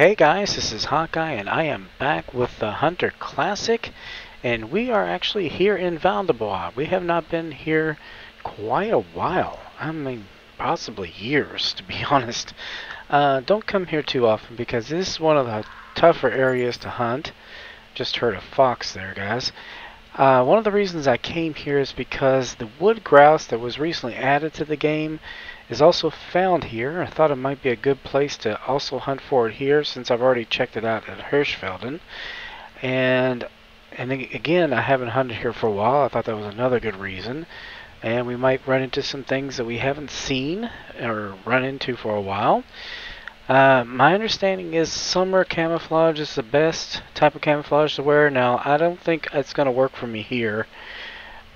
Hey, guys, this is Hawkeye and I am back with the Hunter Classic and we are actually here in Val-des-Bois. We have not been here quite a while. I mean, possibly years to be honest. Uh, don't come here too often because this is one of the tougher areas to hunt. Just heard a fox there, guys. Uh, one of the reasons I came here is because the wood grouse that was recently added to the game is also found here. I thought it might be a good place to also hunt for it here since I've already checked it out at Hirschfelden. And and again, I haven't hunted here for a while. I thought that was another good reason. And we might run into some things that we haven't seen or run into for a while. Uh, my understanding is summer camouflage is the best type of camouflage to wear. Now, I don't think it's going to work for me here,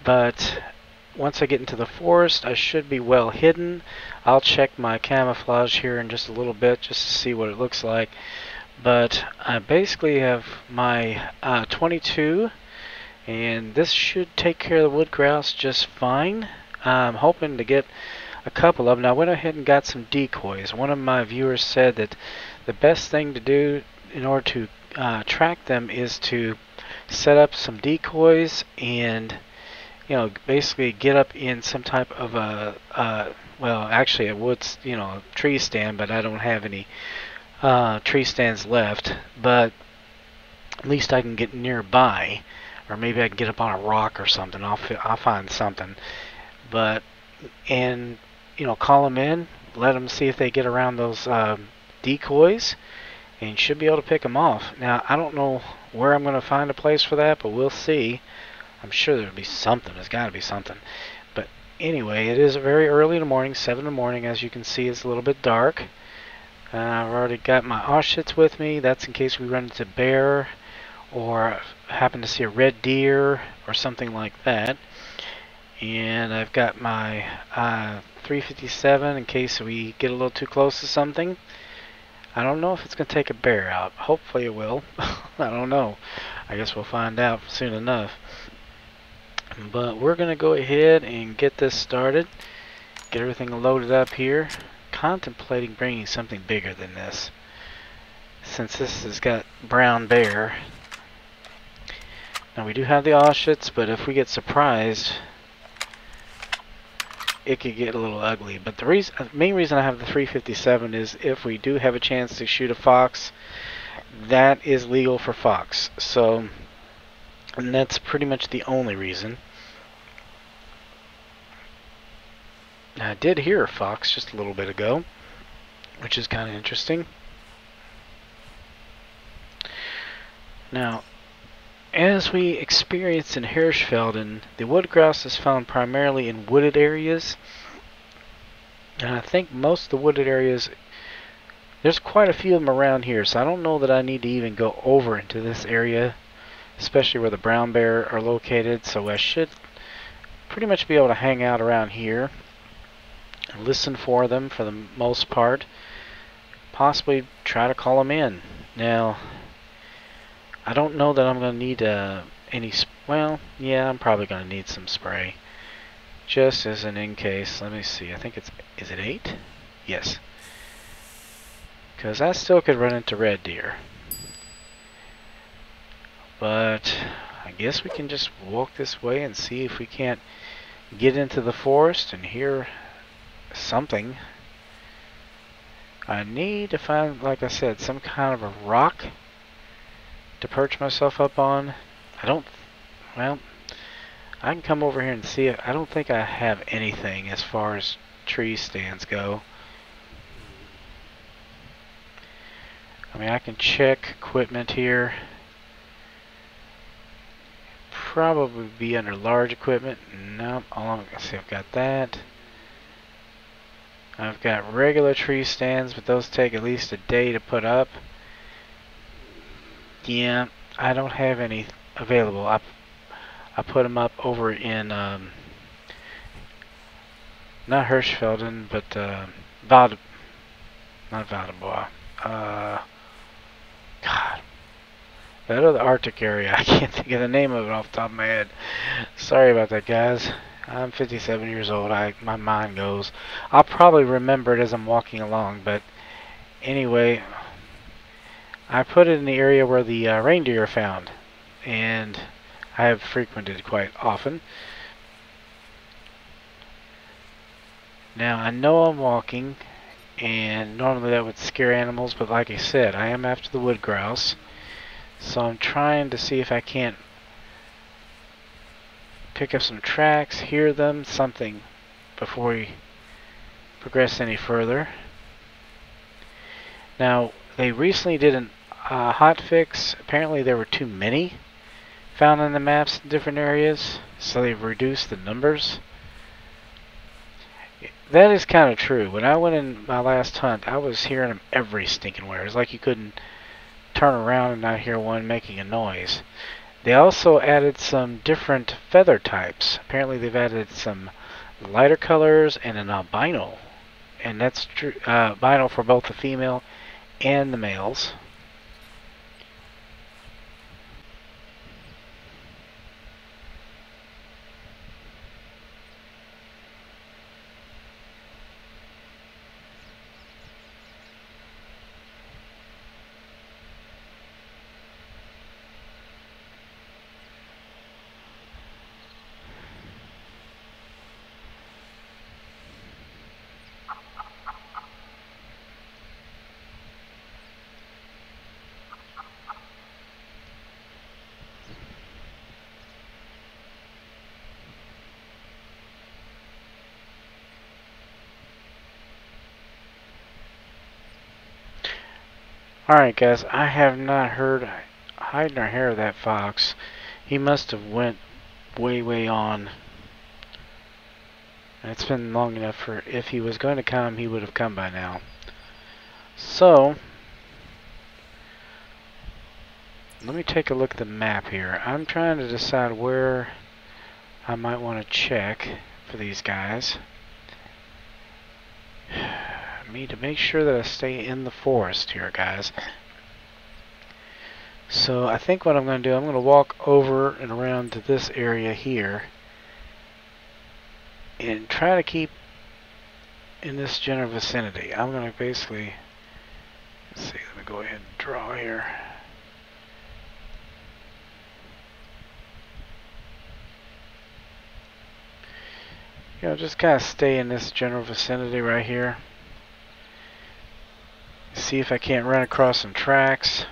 but once I get into the forest, I should be well hidden. I'll check my camouflage here in just a little bit just to see what it looks like. But I basically have my uh, 22 and this should take care of the wood grouse just fine. I'm hoping to get a couple of them. I went ahead and got some decoys. One of my viewers said that the best thing to do in order to uh, track them is to set up some decoys and you know, basically get up in some type of a, well, actually a wood, you know, tree stand, but I don't have any uh, tree stands left. But at least I can get nearby, or maybe I can get up on a rock or something. I'll I'll find something. But and you know, call them in, let them see if they get around those uh, decoys, and should be able to pick them off. Now I don't know where I'm going to find a place for that, but we'll see. I'm sure there'll be something. There's got to be something. But anyway, it is very early in the morning, 7 in the morning. As you can see, it's a little bit dark. Uh, I've already got my Anschütz with me. That's in case we run into bear or happen to see a red deer or something like that. And I've got my uh, 357 in case we get a little too close to something. I don't know if it's going to take a bear out. Hopefully it will. I don't know. I guess we'll find out soon enough. But we're going to go ahead and get this started. Get everything loaded up here. Contemplating bringing something bigger than this. Since this has got brown bear. Now we do have the Anschütz, but if we get surprised, it could get a little ugly. But the reason, uh, main reason I have the 357 is if we do have a chance to shoot a fox, that is legal for fox. So and that's pretty much the only reason. I did hear a fox just a little bit ago, which is kind of interesting. Now, as we experienced in Hirschfelden, the wood grouse is found primarily in wooded areas. And I think most of the wooded areas, there's quite a few of them around here, so I don't know that I need to even go over into this area especially where the brown bear are located. So I should pretty much be able to hang out around here and listen for them for the most part. Possibly try to call them in. Now, I don't know that I'm going to need uh, any, well, yeah, I'm probably going to need some spray. Just as an in case, let me see, I think it's, is it 8? Yes. Because I still could run into red deer. But I guess we can just walk this way and see if we can't get into the forest and hear something. I need to find, like I said, some kind of a rock to perch myself up on. I don't, well, I can come over here and see it. I don't think I have anything as far as tree stands go. I mean, I can check equipment here. Probably be under large equipment. Nope. All I'm see, I've got that. I've got regular tree stands, but those take at least a day to put up. Yeah, I don't have any available. I I put them up over in um, not Hirschfelden, but uh, Vald, not Val-des-Bois. Uh, God, that other Arctic area. I can't think of the name of it off the top of my head. Sorry about that, guys. I'm 57 years old. I my mind goes. I'll probably remember it as I'm walking along, but anyway, I put it in the area where the uh, reindeer are found, and I have frequented quite often. Now I know I'm walking, and normally that would scare animals, but like I said, I am after the wood grouse, so I'm trying to see if I can't pick up some tracks, hear them, something before we progress any further. Now, they recently did a uh, hot fix. Apparently there were too many found on the maps in different areas, so they've reduced the numbers. That is kind of true. When I went in my last hunt, I was hearing them every stinking where. It's like you couldn't turn around and not hear one making a noise. They also added some different feather types. Apparently they've added some lighter colors and an albino. And that's true, uh, albino for both the female and the males. Alright guys, I have not heard hide nor hair of that fox. He must have went way way on. It's been long enough for if he was going to come, he would have come by now. So, let me take a look at the map here. I'm trying to decide where I might want to check for these guys. Me to make sure that I stay in the forest here, guys. So I think what I'm going to do, I'm going to walk over and around to this area here and try to keep in this general vicinity. I'm going to basically, let's see, let me go ahead and draw here. You know, just kind of stay in this general vicinity right here. See if I can't run across some tracks.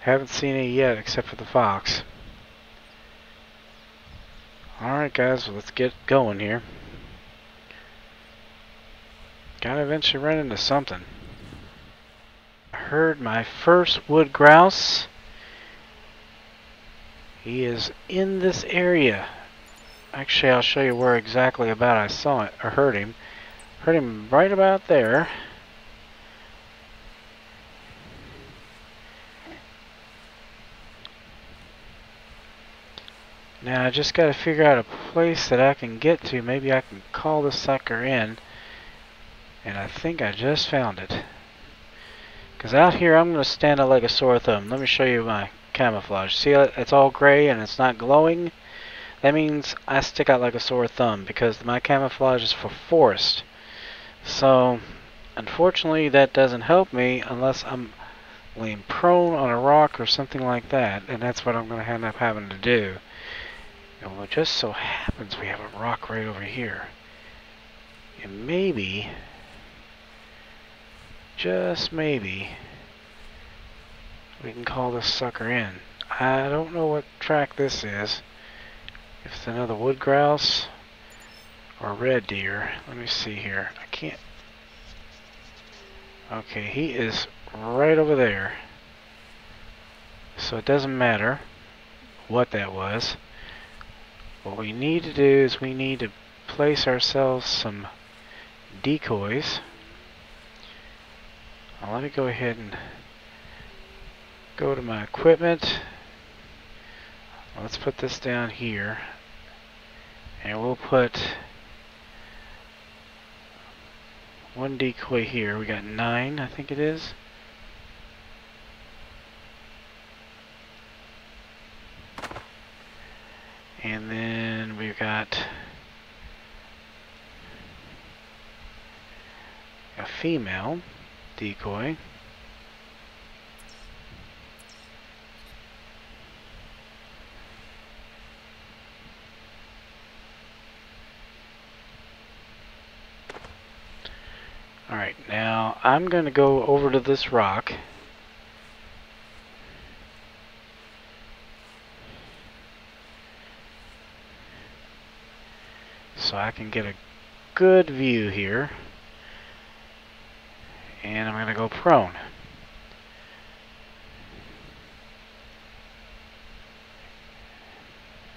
Haven't seen any yet except for the fox. Alright guys, well, let's get going here. Gotta eventually run into something. I heard my first wood grouse. He is in this area. Actually, I'll show you where exactly about I saw it, or heard him. Heard him right about there. Now I just got to figure out a place that I can get to. Maybe I can call the sucker in. And I think I just found it. Because out here I'm going to stand out like a sore thumb. Let me show you my camouflage. See it's all gray and it's not glowing? That means I stick out like a sore thumb because my camouflage is for forest. So unfortunately that doesn't help me unless I'm laying prone on a rock or something like that. And that's what I'm going to end up having to do. And well, it just so happens we have a rock right over here. And maybe, just maybe, we can call this sucker in. I don't know what track this is. If it's another wood grouse or red deer. Let me see here. I can't. Okay, he is right over there. So it doesn't matter what that was. What we need to do is we need to place ourselves some decoys. Now let me go ahead and go to my equipment. Let's put this down here. And we'll put one decoy here. We got nine, I think it is. And then we've got a female decoy. Alright, now I'm going to go over to this rock. So I can get a good view here. And I'm going to go prone.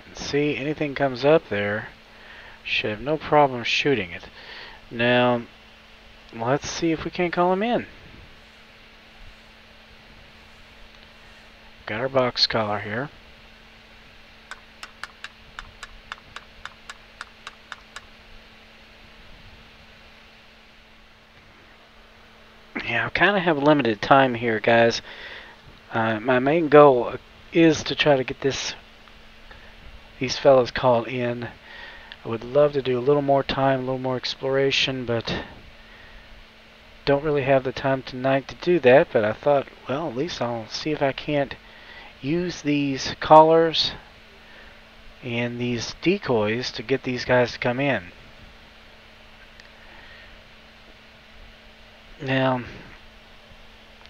And see, anything comes up there, should have no problem shooting it. Now, Let's see if we can't call him in. Got our box caller here. Kind of have limited time here, guys. Uh, my main goal is to try to get this these fellows called in. I would love to do a little more time, a little more exploration, but don't really have the time tonight to do that, but I thought, well, at least I'll see if I can't use these callers and these decoys to get these guys to come in. Now,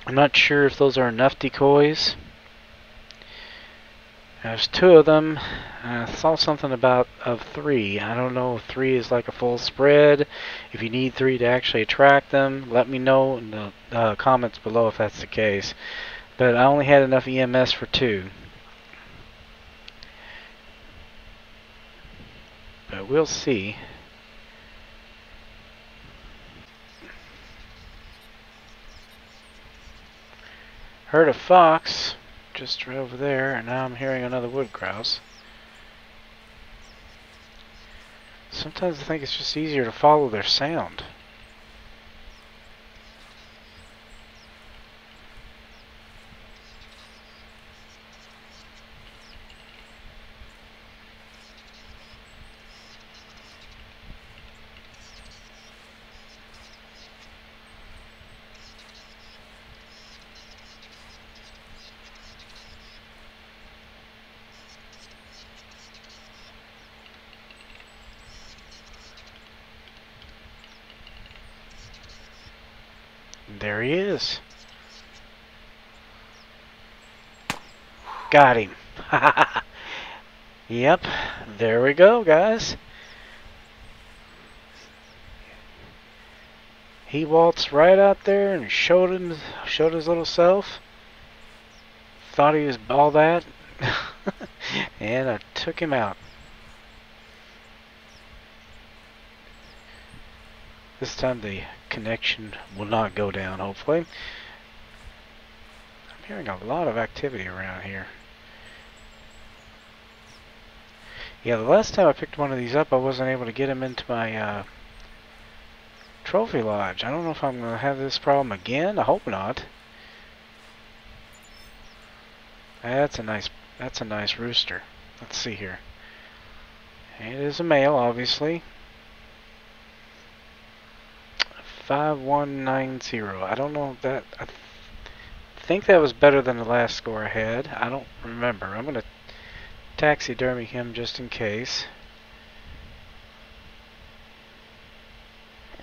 I'm not sure if those are enough decoys. There's two of them. I saw something about of three. I don't know if three is like a full spread. If you need three to actually attract them, let me know in the uh, comments below if that's the case. But I only had enough EMS for two. But we'll see. Heard a fox just right over there, and now I'm hearing another wood grouse. Sometimes I think it's just easier to follow their sound. There he is. Got him. yep, there we go, guys. He waltzed right out there and showed him showed his little self. Thought he was all that. and I took him out. This time the connection will not go down, hopefully. I'm hearing a lot of activity around here. Yeah, the last time I picked one of these up, I wasn't able to get him into my uh, trophy lodge. I don't know if I'm going to have this problem again. I hope not. That's a nice. That's a nice rooster. Let's see here. It is a male, obviously. 5190. I don't know that. I th think that was better than the last score I had. I don't remember. I'm going to taxidermy him just in case.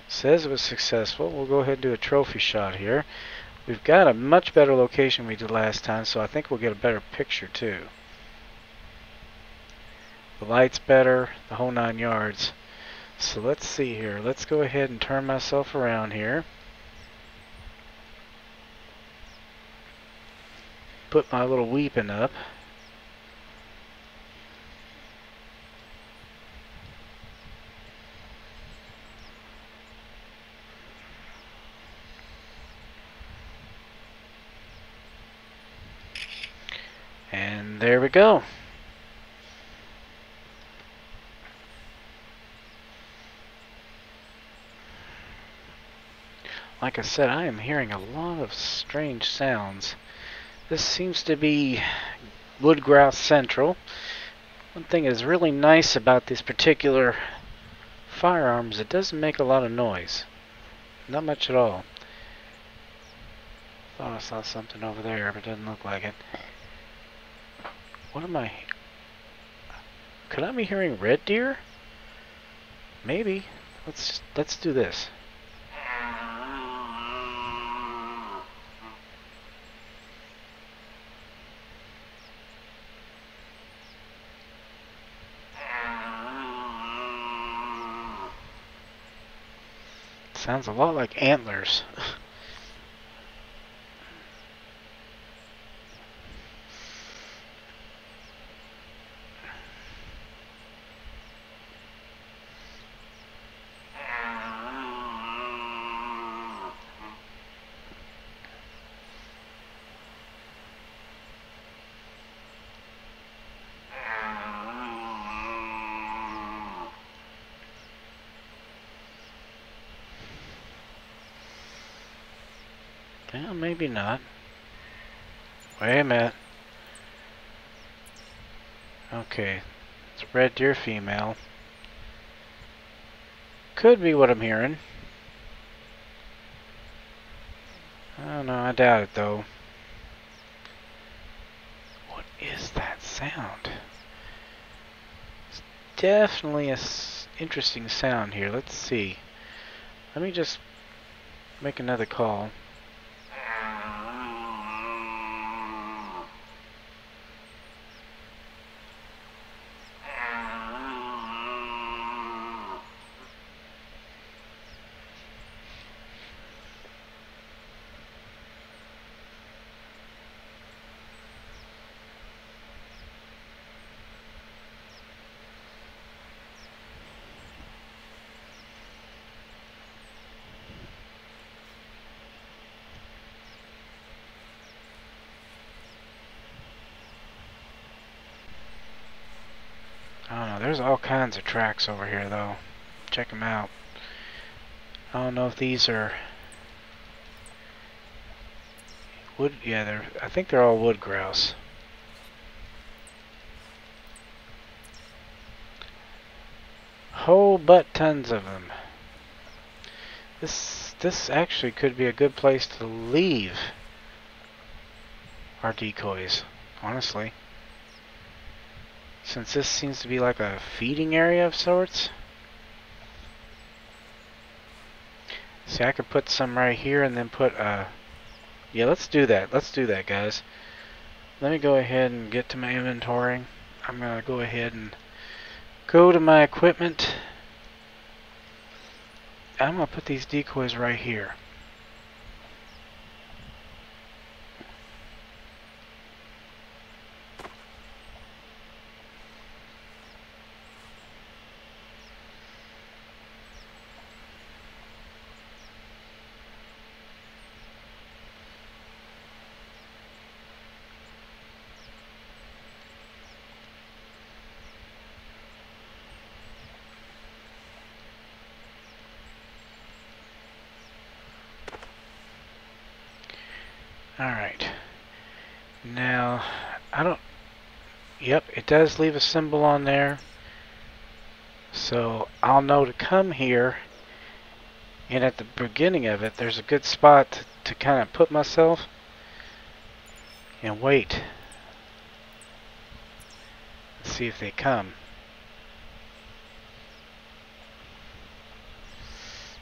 says it was successful. We'll go ahead and do a trophy shot here. We've got a much better location we did last time, so I think we'll get a better picture too. The light's better, the whole nine yards. So let's see here. Let's go ahead and turn myself around here. put my little weeping up. And there we go. Like I said, I am hearing a lot of strange sounds. This seems to be Woodgrouse Central. One thing is really nice about this particular firearms, it doesn't make a lot of noise. Not much at all. Thought I saw something over there, but it doesn't look like it. What am I... Could I be hearing red deer? Maybe. Let's let's do this. Sounds a lot like antlers. maybe not. Wait a minute. Okay. It's red deer female. Could be what I'm hearing. I don't know, I doubt it though. What is that sound? It's definitely a interesting sound here. Let's see. Let me just make another call. I don't know. There's all kinds of tracks over here, though. Check them out. I don't know if these are wood. Yeah, they're. I think they're all wood grouse. Whole butt tons of them. This this actually could be a good place to leave our decoys, honestly. Since this seems to be like a feeding area of sorts. See, I could put some right here and then put a... Uh, yeah, let's do that. Let's do that, guys. Let me go ahead and get to my inventory. I'm going to go ahead and go to my equipment. I'm going to put these decoys right here. Alright. Now, I don't... Yep, it does leave a symbol on there. So, I'll know to come here. And at the beginning of it, there's a good spot to, to kind of put myself. And wait. Let's see if they come.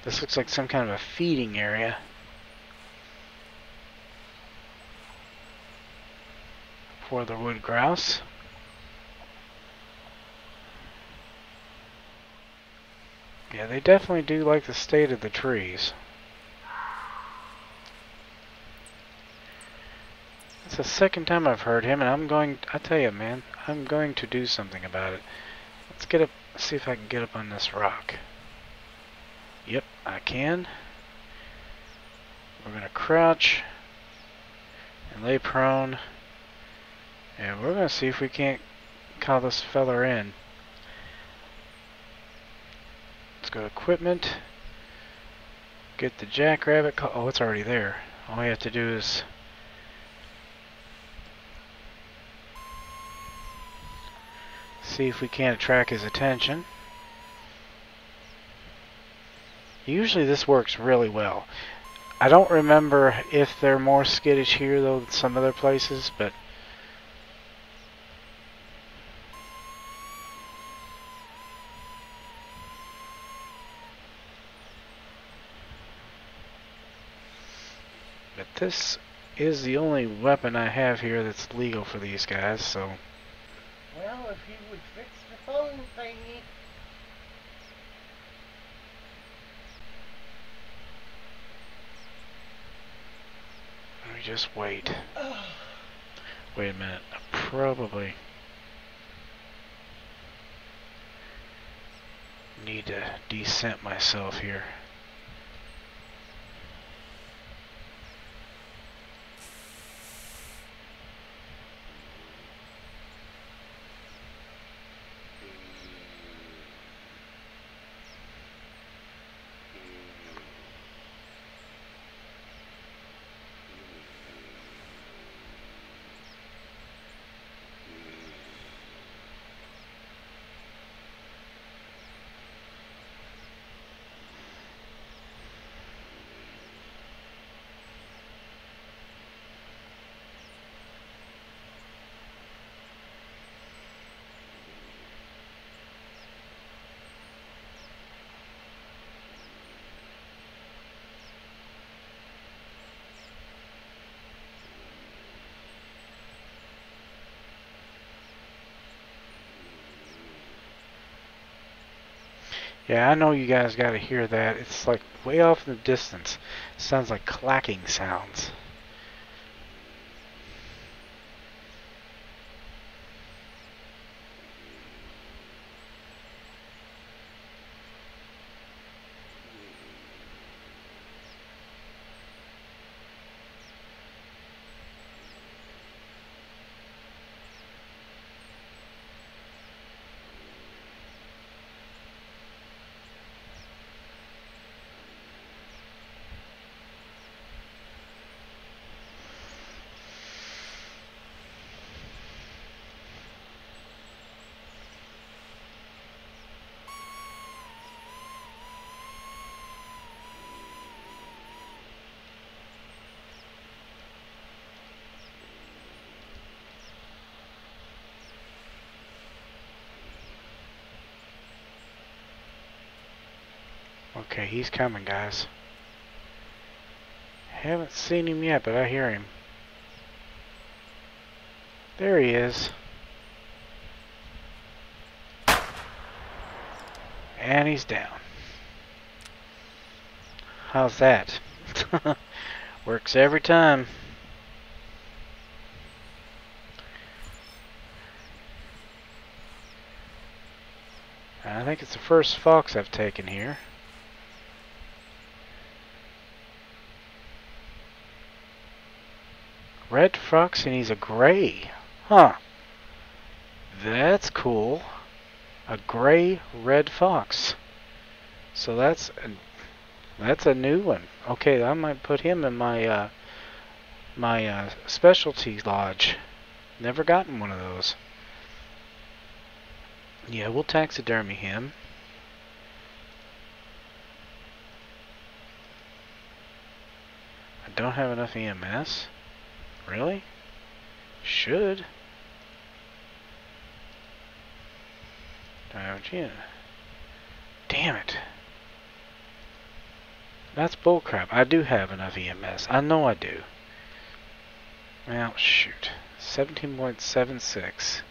This looks like some kind of a feeding area. For the wood grouse. Yeah, they definitely do like the state of the trees. It's the second time I've heard him, and I'm going, I tell you, man, I'm going to do something about it. Let's get up, see if I can get up on this rock. Yep, I can. We're going to crouch and lay prone. And we're going to see if we can't call this feller in. Let's go to equipment. Get the jackrabbit. Oh, it's already there. All we have to do is see if we can't attract his attention. Usually this works really well. I don't remember if they're more skittish here though than some other places, but this is the only weapon I have here that's legal for these guys, so... Well, if you would fix the phone thingy. Let me just wait. Wait a minute. Probably need to descent myself here. Yeah, I know you guys got to hear that. It's like way off in the distance. It sounds like clacking sounds. Okay, he's coming, guys. Haven't seen him yet, but I hear him. There he is. And he's down. How's that? Works every time. I think it's the first fox I've taken here. Red fox and he's a gray. Huh. That's cool. A gray red fox. So that's a, that's a new one. Okay, I might put him in my uh, my uh, specialty lodge. Never gotten one of those. Yeah, we'll taxidermy him. I don't have enough EMS. Really? Should. Diogenes. Damn it. That's bullcrap. I do have enough EMS. I know I do. Well, shoot. 17.76.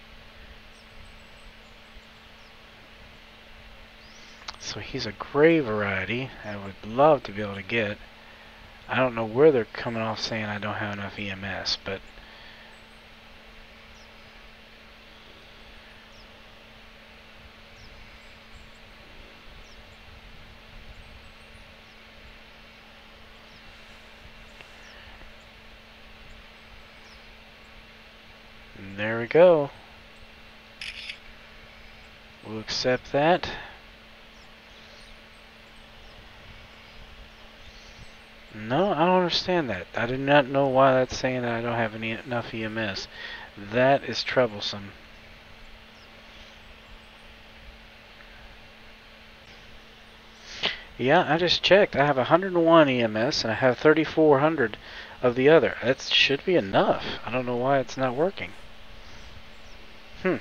So he's a gray variety. I would love to be able to get. I don't know where they're coming off saying I don't have enough EMS, but... And there we go. We'll accept that. No, I don't understand that. I do not know why that's saying that I don't have any enough EMS. That is troublesome. Yeah, I just checked. I have 101 EMS and I have 3400 of the other. That should be enough. I don't know why it's not working. Hmm.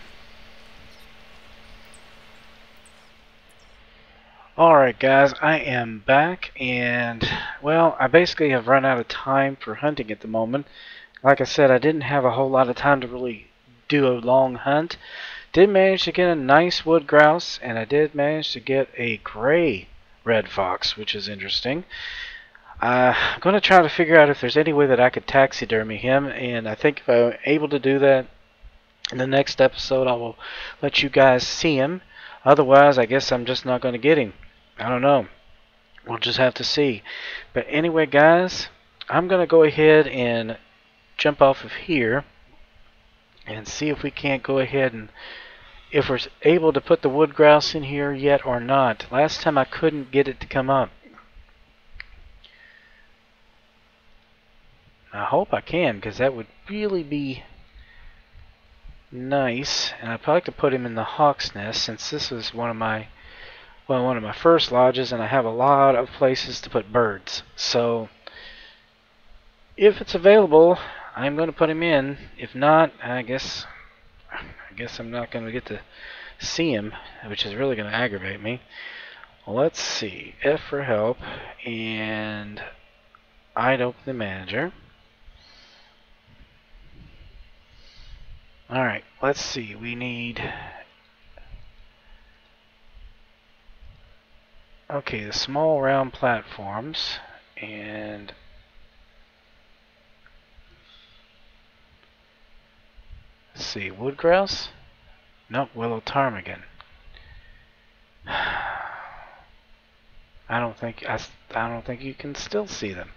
Alright guys, I am back and well, I basically have run out of time for hunting at the moment. Like I said, I didn't have a whole lot of time to really do a long hunt. Did manage to get a nice wood grouse and I did manage to get a gray red fox, which is interesting. Uh, I'm going to try to figure out if there's any way that I could taxidermy him, and I think if I'm able to do that in the next episode, I will let you guys see him. Otherwise, I guess I'm just not going to get him. I don't know. We'll just have to see. But anyway, guys, I'm going to go ahead and jump off of here and see if we can't go ahead and if we're able to put the wood grouse in here yet or not. Last time I couldn't get it to come up. I hope I can because that would really be nice. And I'd like to put him in the hawk's nest since this is one of my well one of my first lodges and I have a lot of places to put birds. So if it's available, I'm going to put him in. If not, I guess I guess I'm not going to get to see him, which is really going to aggravate me. let's see. F for help, and I'd open the manager. Alright, let's see. We need... Okay, the small round platforms, and Let's see, wood grouse? Nope, willow ptarmigan. I don't think I, I don't think you can still see them.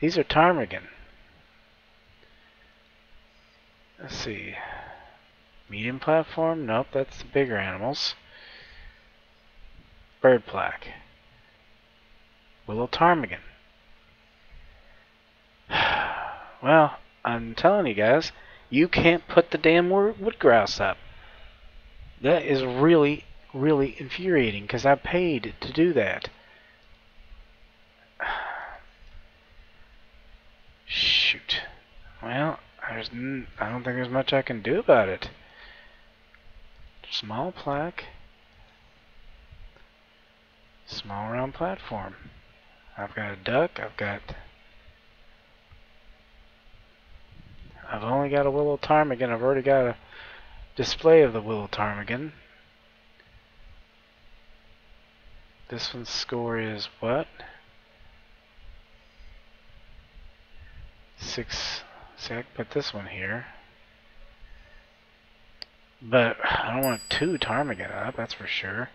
These are ptarmigan. Let's see. Medium platform? Nope, that's the bigger animals. Bird plaque. Willow ptarmigan. well, I'm telling you guys, you can't put the damn wood grouse up. That is really, really infuriating because I paid to do that. Shoot. Well, there's don't think there's much I can do about it. Small plaque. Small round platform. I've got a duck. I've got I've only got a willow ptarmigan. I've already got a display of the willow ptarmigan. This one's score is what? Six. See, I can put this one here. But I don't want two ptarmigan up, that's for sure.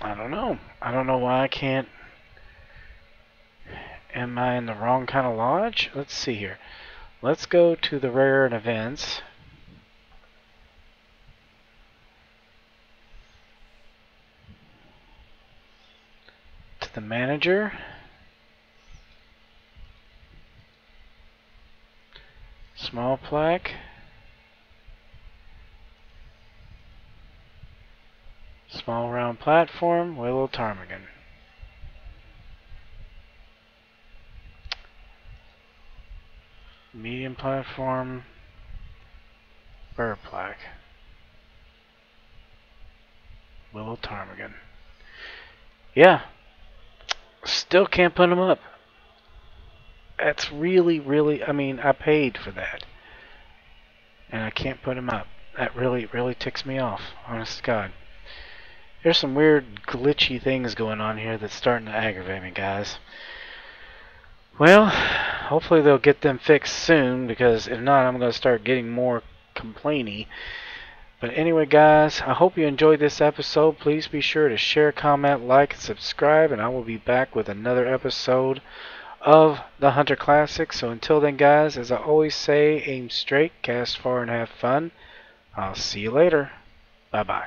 I don't know. I don't know why I can't. Am I in the wrong kind of lodge? Let's see here. Let's go to the rare and events. To the manager. Small plaque. Small round platform, Willow ptarmigan. Medium platform, Bird plaque. Willow ptarmigan. Yeah. Still can't put them up. That's really, really, I mean, I paid for that. And I can't put them up. That really, really ticks me off. Honest to God. There's some weird glitchy things going on here that's starting to aggravate me, guys. Well, hopefully they'll get them fixed soon, because if not, I'm going to start getting more complainy. But anyway, guys, I hope you enjoyed this episode. Please be sure to share, comment, like, and subscribe, and I will be back with another episode of the Hunter Classic. So until then, guys, as I always say, aim straight, cast far, and have fun. I'll see you later. Bye bye.